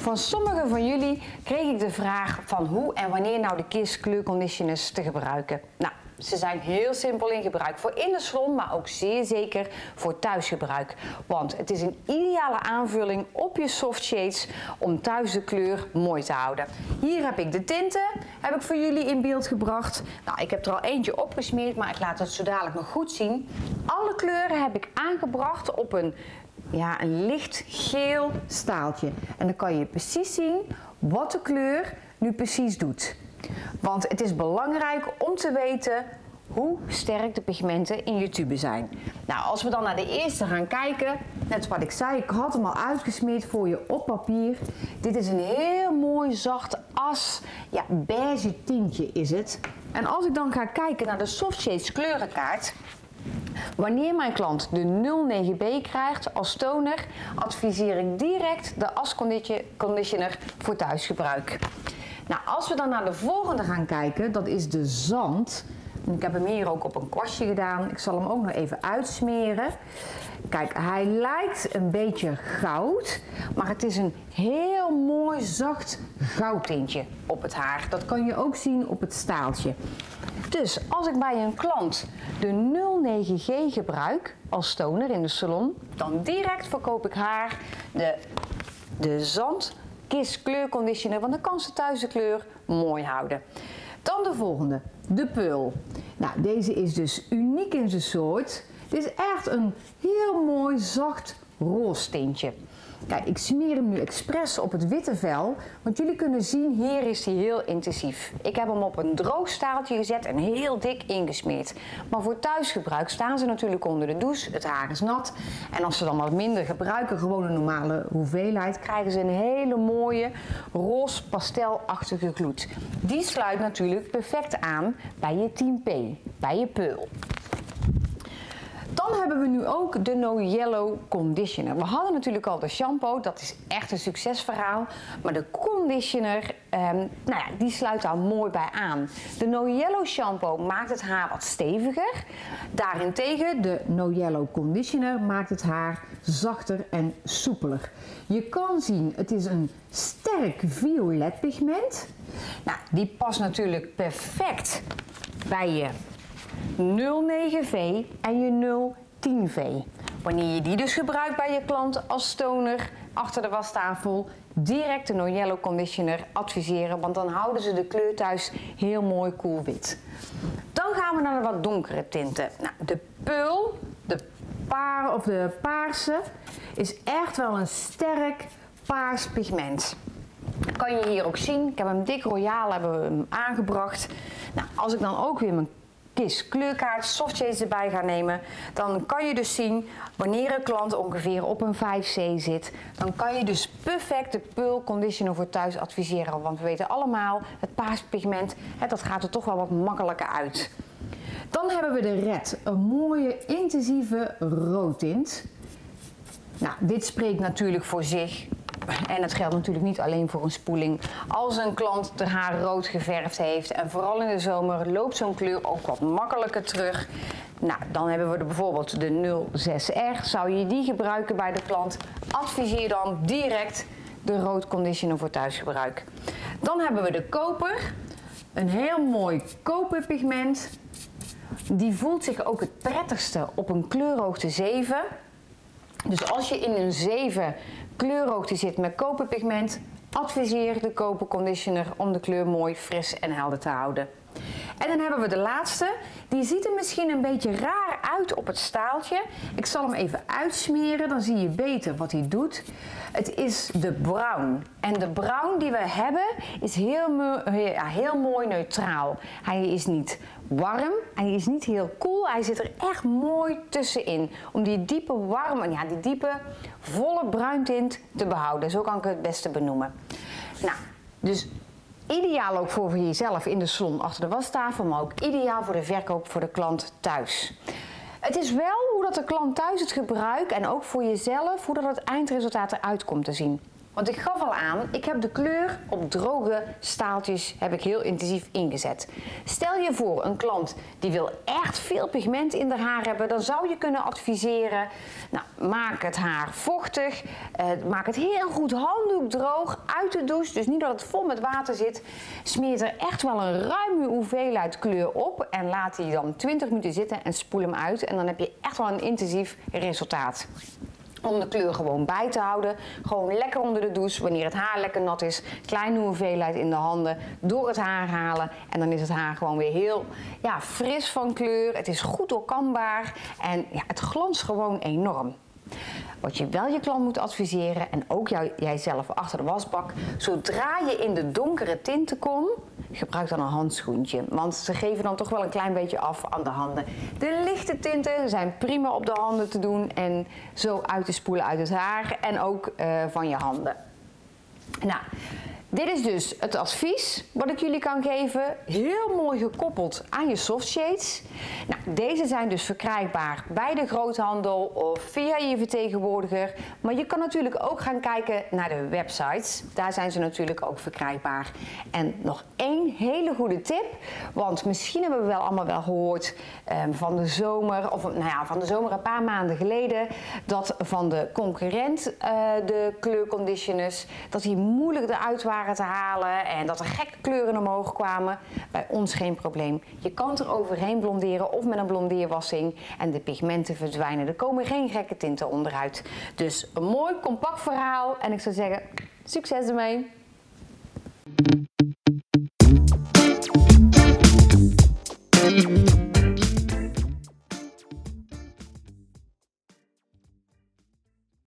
Van sommigen van jullie kreeg ik de vraag van hoe en wanneer nou de KISS kleurconditioners te gebruiken. Nou, ze zijn heel simpel in gebruik voor in de salon, maar ook zeer zeker voor thuisgebruik. Want het is een ideale aanvulling op je soft shades om thuis de kleur mooi te houden. Hier heb ik de tinten, heb ik voor jullie in beeld gebracht. Nou, ik heb er al eentje opgesmeerd, maar ik laat het zo dadelijk nog goed zien. Alle kleuren heb ik aangebracht op een ja, een licht geel staaltje. En dan kan je precies zien wat de kleur nu precies doet. Want het is belangrijk om te weten hoe sterk de pigmenten in je tube zijn. Nou, als we dan naar de eerste gaan kijken, net wat ik zei, ik had hem al uitgesmeerd voor je op papier. Dit is een heel mooi zacht as, ja, beige tintje is het. En als ik dan ga kijken naar de Soft Shades kleurenkaart, Wanneer mijn klant de 09B krijgt als toner, adviseer ik direct de asconditioner voor thuisgebruik. Nou, als we dan naar de volgende gaan kijken, dat is de zand. Ik heb hem hier ook op een kwastje gedaan. Ik zal hem ook nog even uitsmeren. Kijk, hij lijkt een beetje goud, maar het is een heel mooi zacht goudtintje op het haar. Dat kan je ook zien op het staaltje. Dus als ik bij een klant de 09G gebruik als toner in de salon, dan direct verkoop ik haar de, de zand Kiss kleurconditioner, want dan kan ze thuis de kleur mooi houden. Dan de volgende, de Pearl. Nou, deze is dus uniek in zijn soort. Dit is echt een heel mooi zacht roze tintje. Kijk, ik smeer hem nu expres op het witte vel, want jullie kunnen zien, hier is hij heel intensief. Ik heb hem op een droog staaltje gezet en heel dik ingesmeerd. Maar voor thuisgebruik staan ze natuurlijk onder de douche, het haar is nat. En als ze dan wat minder gebruiken, gewoon een normale hoeveelheid, krijgen ze een hele mooie roze pastelachtige gloed. Die sluit natuurlijk perfect aan bij je 10P, bij je peul. Dan hebben we nu ook de No Yellow Conditioner. We hadden natuurlijk al de shampoo, dat is echt een succesverhaal. Maar de conditioner, ehm, nou ja, die sluit daar mooi bij aan. De No Yellow shampoo maakt het haar wat steviger. Daarentegen, de No Yellow Conditioner maakt het haar zachter en soepeler. Je kan zien, het is een sterk violet pigment. Nou, die past natuurlijk perfect bij je 09V en je 010V. Wanneer je die dus gebruikt bij je klant als toner achter de wastafel, direct de No Yellow Conditioner adviseren, want dan houden ze de kleur thuis heel mooi koel wit. Dan gaan we naar de wat donkere tinten. Nou, de Pearl, de, paar, of de paarse, is echt wel een sterk paars pigment. Kan je hier ook zien. Ik heb hem dik royaal hebben we hem aangebracht. Nou, als ik dan ook weer mijn KIS kleurkaart, softshades erbij gaan nemen, dan kan je dus zien wanneer een klant ongeveer op een 5C zit. Dan kan je dus perfect de Pearl Conditioner voor thuis adviseren. Want we weten allemaal, het paaspigment, dat gaat er toch wel wat makkelijker uit. Dan hebben we de Red, een mooie intensieve roodtint. Nou, dit spreekt natuurlijk voor zich. En dat geldt natuurlijk niet alleen voor een spoeling. Als een klant de haar rood geverfd heeft en vooral in de zomer loopt zo'n kleur ook wat makkelijker terug. Nou, dan hebben we bijvoorbeeld de 06R. Zou je die gebruiken bij de klant? Adviseer dan direct de rood conditioner voor thuisgebruik. Dan hebben we de koper. Een heel mooi koperpigment. Die voelt zich ook het prettigste op een kleurhoogte 7. Dus als je in een 7 kleurhoogte zit met koperpigment, adviseer de koperconditioner om de kleur mooi fris en helder te houden. En dan hebben we de laatste. Die ziet er misschien een beetje raar uit op het staaltje. Ik zal hem even uitsmeren, dan zie je beter wat hij doet. Het is de brown. En de brown die we hebben is heel, heel mooi neutraal. Hij is niet warm, hij is niet heel koel, hij zit er echt mooi tussenin. Om die diepe warme, ja die diepe volle bruintint te behouden. Zo kan ik het beste benoemen. Nou, dus Ideaal ook voor jezelf in de salon achter de wastafel, maar ook ideaal voor de verkoop voor de klant thuis. Het is wel hoe dat de klant thuis het gebruikt en ook voor jezelf hoe dat het eindresultaat eruit komt te zien. Want ik gaf al aan, ik heb de kleur op droge staaltjes heb ik heel intensief ingezet. Stel je voor een klant die wil echt veel pigment in haar haar hebben, dan zou je kunnen adviseren, nou, maak het haar vochtig, eh, maak het heel goed handdoek droog uit de douche, dus niet dat het vol met water zit. Smeer er echt wel een ruime hoeveelheid kleur op en laat die dan 20 minuten zitten en spoel hem uit en dan heb je echt wel een intensief resultaat om de kleur gewoon bij te houden. Gewoon lekker onder de douche, wanneer het haar lekker nat is. Kleine hoeveelheid in de handen, door het haar halen. En dan is het haar gewoon weer heel ja, fris van kleur. Het is goed doorkambaar en ja, het glanst gewoon enorm. Wat je wel je klant moet adviseren, en ook jou, jijzelf achter de wasbak, zodra je in de donkere tinten komt, gebruik dan een handschoentje. Want ze geven dan toch wel een klein beetje af aan de handen. De lichte tinten zijn prima op de handen te doen en zo uit te spoelen uit het haar en ook uh, van je handen. Nou, dit is dus het advies wat ik jullie kan geven. Heel mooi gekoppeld aan je softshades. Nou, deze zijn dus verkrijgbaar bij de groothandel of via je vertegenwoordiger. Maar je kan natuurlijk ook gaan kijken naar de websites. Daar zijn ze natuurlijk ook verkrijgbaar. En nog één hele goede tip. Want misschien hebben we wel allemaal wel gehoord um, van de zomer, of nou ja, van de zomer een paar maanden geleden, dat van de concurrent uh, de kleurconditioners, dat die moeilijk eruit te halen en dat er gekke kleuren omhoog kwamen. Bij ons geen probleem. Je kan er overheen blonderen of met een blondeerwassing en de pigmenten verdwijnen. Er komen geen gekke tinten onderuit. Dus een mooi compact verhaal en ik zou zeggen, succes ermee!